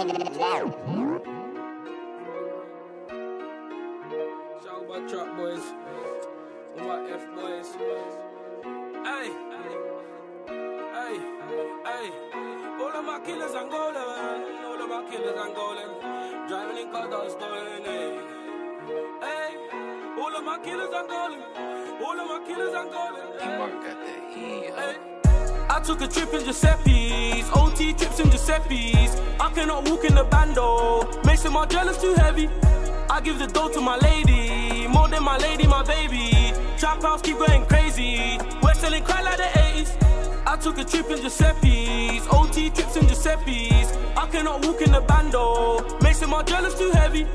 Shout trap boys. All my F boys. Hey, hey, hey. All of my killers Angolan. All of my killers Angolan. Driving in cars stolen. Hey, hey. All of my killers Angolan. All of my killers Angolan. Hey. Hey. I took a trip in Giuseppe's, OT Giuseppe's. I cannot walk in the bando, makes it my jealous too heavy. I give the dough to my lady, more than my lady, my baby. Trap house keep going crazy, we're selling cry like the 80s. I took a trip in Giuseppe's, OT trips in Giuseppe's. I cannot walk in the bando, makes it my jealous too heavy.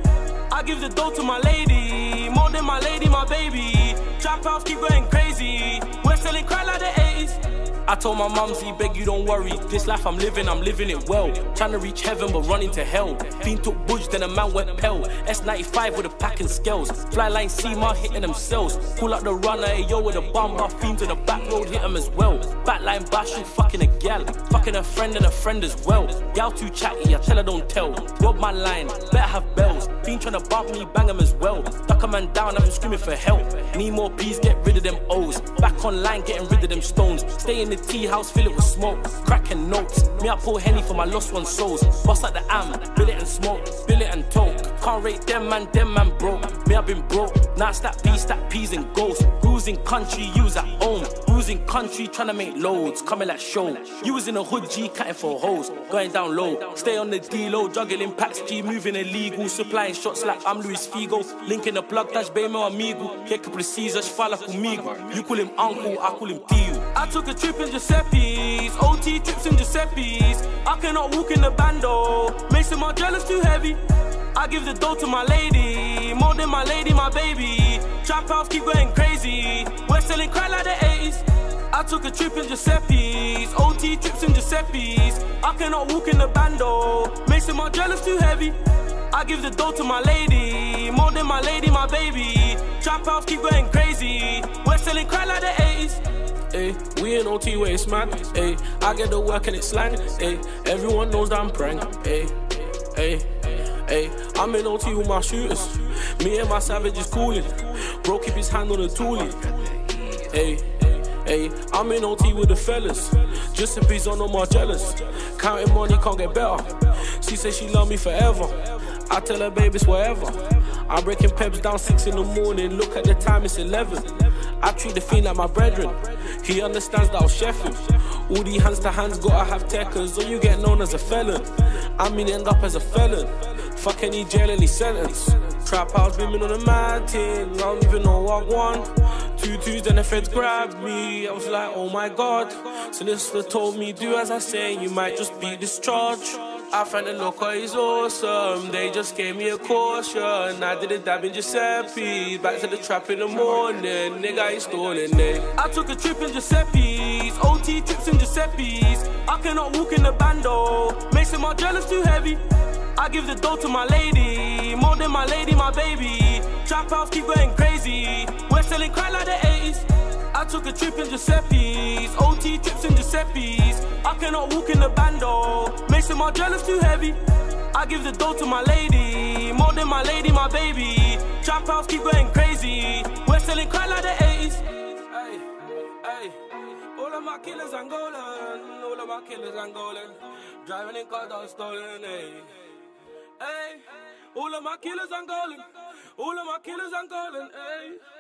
I give the dough to my lady, more than my lady, my baby. Trap house keep going crazy, we're selling cry like the 80s. I told my mumsy, beg you don't worry. This life I'm living, I'm living it well. Trying to reach heaven, but running to hell. Fiend took budge, then a man went pale. S95 with a pack and scales. Flyline C-Mar hitting themselves. Pull out the runner, yo, with a bomb. My fiends on the back road hit them as well. Backline bash, you fucking a gal. Fucking a friend and a friend as well. Gal too chatty, I tell her don't tell. Rob my line, better have bells. Fiend trying to bump me, bang him as well. Duck a man down, I'm screaming for help. Need more P's, get rid of them O's. Back online, getting rid of them stones. Stay in the tea house, fill it with smoke. Cracking notes. Me, I pour Henny for my lost one souls. Bust like the am, bill it and smoke, bill it and toke. Can't rate them man, them man broke. Me, i been broke. Now stack P, stack P's and ghosts. Cruising country, use at home. Cruising country, trying to make loads. Coming like show. You was in a hood G, cutting for hoes. Going down low. Stay on the D low, juggling packs G, moving illegal. Supplying shots like I'm Luis Figo. Linking the plug, touch, baby, meu amigo. Que que precisas, fala comigo. You call him uncle, I call him tio. I took a trip in Giuseppe's, OT trips in Giuseppe's. I cannot walk in the bando, makes my jealous too heavy. I give the dough to my lady, more than my lady, my baby. Trap house keep going crazy, we're selling cry like the 80s. I took a trip in Giuseppe's, OT trips in Giuseppe's. I cannot walk in the bando, makes my jealous too heavy. I give the dough to my lady, more than my lady, my baby. House keep going crazy, we're selling cry like the 80s. Ay, we in OT waste, man. Ay, I get the work and it's slang. Ay, everyone knows that I'm prank. Ay, ay, ay, I'm in OT with my shooters. Me and my savage is cooling. Bro, keep his hand on the toolie. Ay, ay, I'm in OT with the fellas. Just if he's on no more jealous. Counting money can't get better. She says she love me forever. I tell her, babe, it's whatever. I'm breaking peps down six in the morning. Look at the time, it's 11. I treat the fiend like my brethren. He understands that I'll chef him. All the hands to hands gotta have techers, or you get known as a felon. I mean, end up as a felon. Fuck any jail, any sentence. Trap house beaming on the mountain. I don't even know what one. Two twos, then the feds grabbed me. I was like, oh my god. Solicitor told me, do as I say, you might just be discharged. I find the local is awesome. They just gave me a caution. I did a dab in Giuseppe. Back to the trap in the morning. Nigga ain't stalling it. I took a trip in Giuseppe's. OT trips in Giuseppe's. I cannot walk in the bando. Makes my jealous too heavy. I give the dough to my lady, more than my lady, my baby. Trap house keep going crazy. We're selling cry like the 80s. I took a trip in Giuseppe's, OT trips in Giuseppe's. I cannot walk in the bando, makes my jealous too heavy. I give the dough to my lady, more than my lady, my baby. Trap house keep going crazy. We're selling cry like the 80s. Hey, hey. All of my killers Angolan, all of my killers Angolan. Driving in cars are stolen, hey. Hey, all of my killers Angolan, all of my killers Angolan, hey.